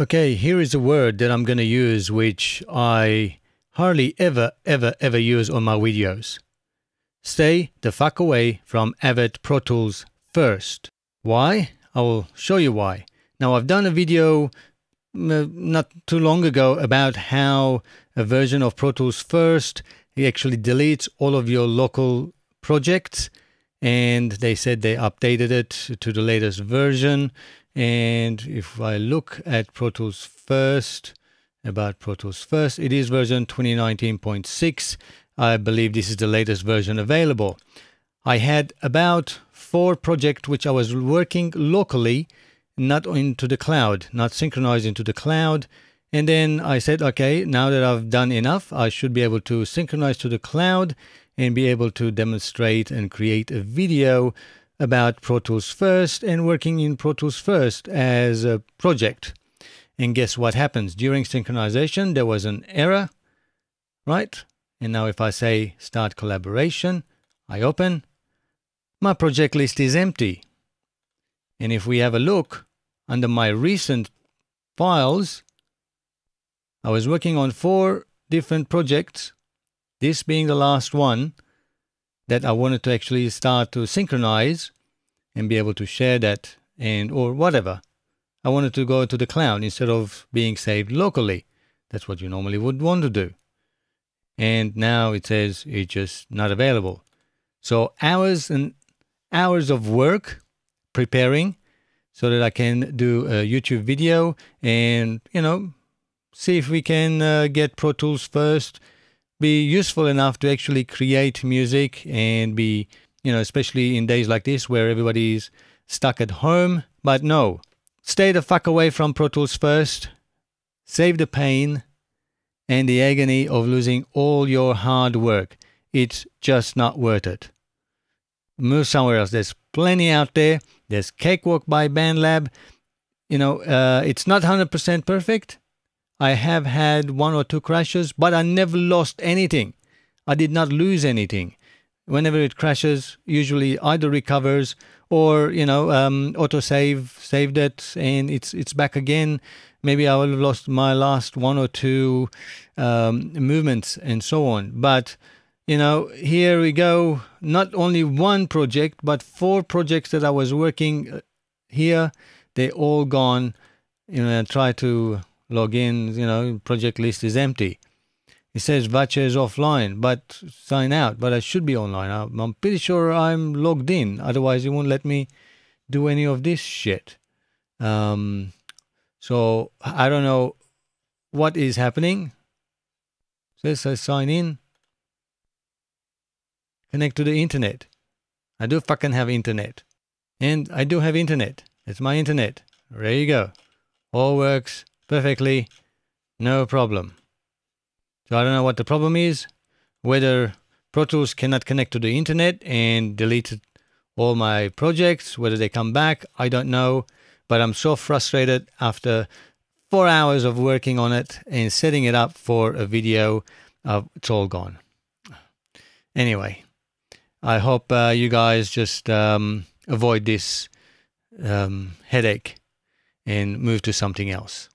Okay, here is a word that I'm going to use which I hardly ever, ever, ever use on my videos. Stay the fuck away from Avid Pro Tools first. Why? I will show you why. Now, I've done a video uh, not too long ago about how a version of Pro Tools first it actually deletes all of your local projects and they said they updated it to the latest version and if I look at Pro Tools first about Pro Tools first it is version 2019.6 I believe this is the latest version available. I had about four projects which I was working locally not into the cloud not synchronized into the cloud. And then I said, okay, now that I've done enough, I should be able to synchronize to the cloud and be able to demonstrate and create a video about Pro Tools First and working in Pro Tools First as a project. And guess what happens? During synchronization, there was an error, right? And now if I say start collaboration, I open, my project list is empty. And if we have a look under my recent files, I was working on four different projects, this being the last one that I wanted to actually start to synchronize and be able to share that and or whatever. I wanted to go to the cloud instead of being saved locally. That's what you normally would want to do. And now it says it's just not available. So hours and hours of work preparing so that I can do a YouTube video and, you know, see if we can uh, get Pro Tools first, be useful enough to actually create music and be, you know, especially in days like this where everybody's stuck at home. But no, stay the fuck away from Pro Tools first, save the pain and the agony of losing all your hard work. It's just not worth it. Move somewhere else. There's plenty out there. There's Cakewalk by BandLab. You know, uh, it's not 100% perfect, I have had one or two crashes, but I never lost anything. I did not lose anything. Whenever it crashes, usually either recovers or you know um, autosave saved it and it's it's back again. Maybe I will have lost my last one or two um, movements and so on. But you know, here we go. Not only one project, but four projects that I was working uh, here. They all gone. You know, I try to log in, you know, project list is empty. It says Vatche is offline, but sign out, but I should be online. I'm pretty sure I'm logged in. Otherwise, it won't let me do any of this shit. Um, so I don't know what is happening. It says I sign in. Connect to the internet. I do fucking have internet. And I do have internet. It's my internet. There you go. All works perfectly, no problem. So I don't know what the problem is, whether Pro Tools cannot connect to the internet and delete all my projects, whether they come back, I don't know. But I'm so frustrated after four hours of working on it and setting it up for a video. Uh, it's all gone. Anyway, I hope uh, you guys just um, avoid this um, headache and move to something else.